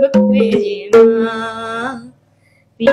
မတွေ့ရင်မှာပြီး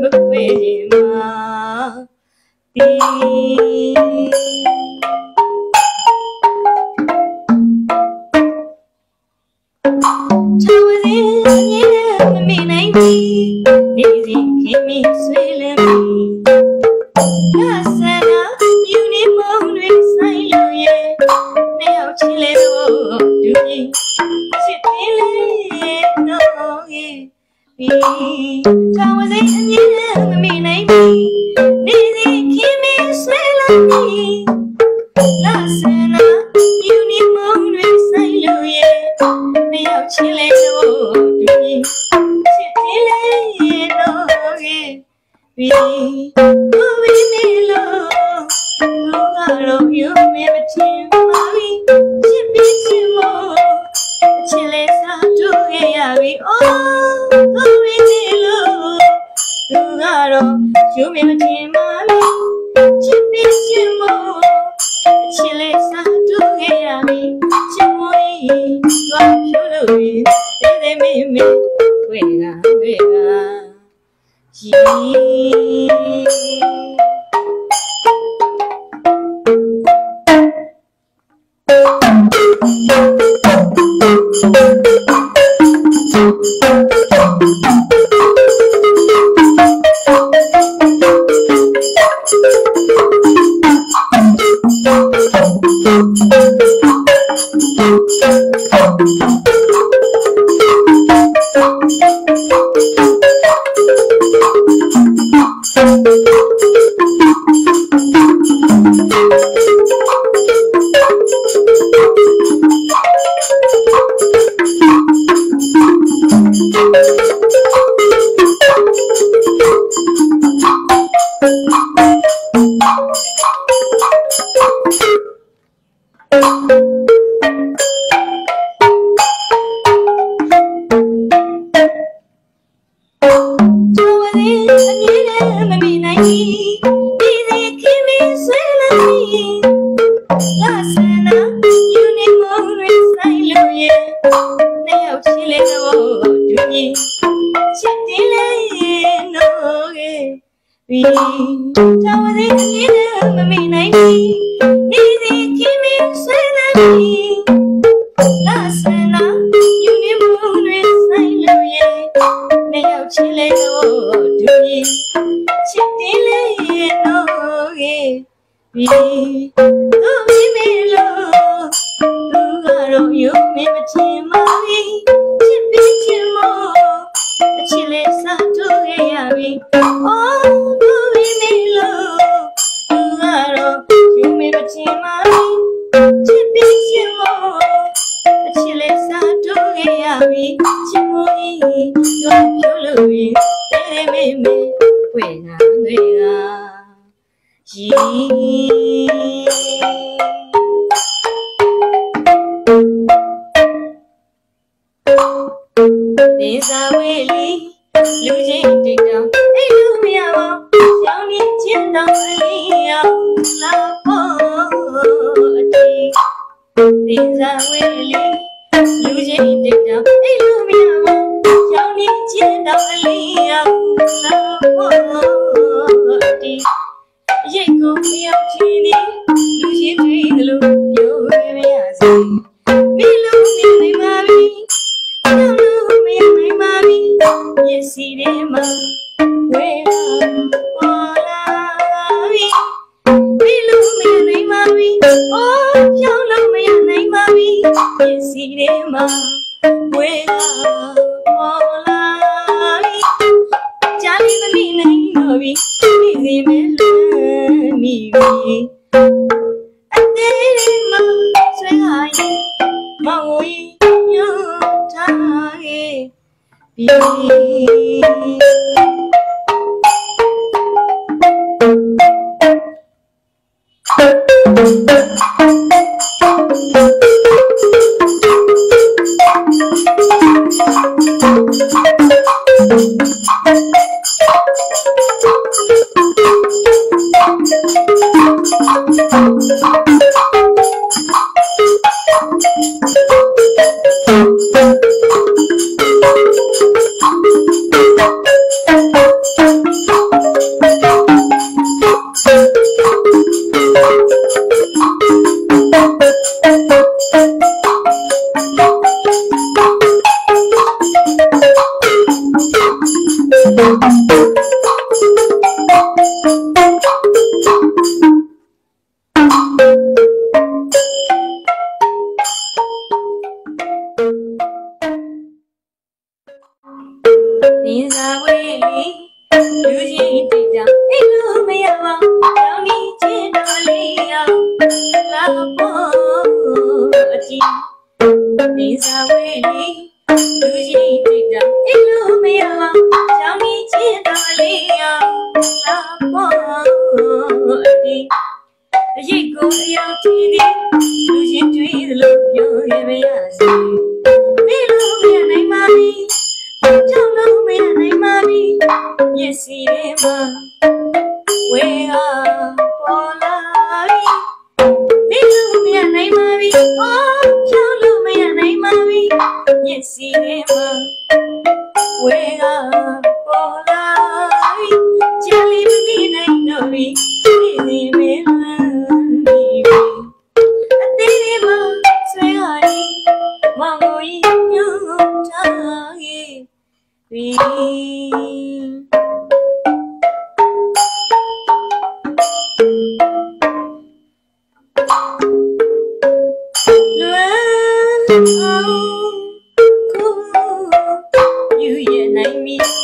mức về mà tin ပြီကောင်းစေအမြင်မမိနိုင်ပြီနေစီခင်မင်းဆွဲလိုက်ပြီလာစနာယူနီမုံတွေဆိုင်လို့ရဲ့တယောက်ချင်းလေးတို့တွေ့ချစ်တယ်လေတော့ရဲ့ပြီကိုဝင်းနေလို့တို့ကတော့ယူမင်းမချင်ပါဘူးချစ်ပြီးချင် ပြီအိုးသူဝိနေလို့သူကတော့ယူမင်းမတင်ပါဘူးချစ်ပြီးချစ်မို့အချစ်လေးစားတူခဲ့ရပြီချစ်မို့ကြီးရွာဖြိုးလို့ပြီသေးသေးမေးမေးတွေ့ကတွေ့ကရီ ကျိုး ဒီကျိုးဝစီအမြင်နဲ့မမိနိုင်ဘူးဒီစီခင်မင်းဆွဲလာပြီလာစနာယူနေမို့ရဆိုင်လို့ရဲ့နှစ်ယောက်ချင်းလေးတို့ဒူညီချစ်တယ်လေနော်ရေဒီသူမိမေလို့သူကတော့ယူမင်းမချင်မဘူးချစ်ပြီးချင်မို့အချစ်လေးစားတို့ရရပြီ ရီနေစာဝေးလီလူချင်းတိတ်တောင်အဲ့လူမရပါရောင်းနေချင်တော့အလေးရောက်လာဖို့အတီးနေစာဝေးလီလူချင်းတိတ်တောင်အဲ့လူမရပါရောင်းနေချင်တော့အလေးရောက်လာဖို့အတီးရိတ် ကိုမရောက်ချင်နေလူချင်းတွေ့သလိုပြောရမရစေမီလူမင်းနေပါပြီပြောလို့မရနိုင်ပါပြီမျက်စိထဲမှာဝေးပေါ်လာပြီမီလူမင်းနေပါပြီအိုးပြောလို့မရနိုင်ပါပြီမျက်စိထဲမှာဝေးပေါ်လာ နိုင်တော့ပြီမိစီမဲလ င်မောင်ဝီညွတ်ထားခဲ့ပြီနေစာဝေးလီလူချင်းတိတ်တာအိမ်လို့မရပါကြောင်းနေချင်တော်လေးအောင်လာဖို့အတီးနေစာဝေးလီလူချင်းတိတ်တာအိမ်လို့မရပါကြောင်းနေချင်တော်လေးအောင်လာဖို့အတီးအရေးကိုအရောက်ထင်းနေလူချင်းတွေ့သလိုပြောရမရစေမေလို့မရနိုင်ပါဘူး မျက်စိတွေမှာဝေဟာပေါ်လာပြီနေလို့မရနိုင်ပါဘူးအော်ဖြောင်းလို့မရနိုင်ပါဘူးမျက်စိတွေမှာဝေဟာ Oh, oh, oh, you and I meet.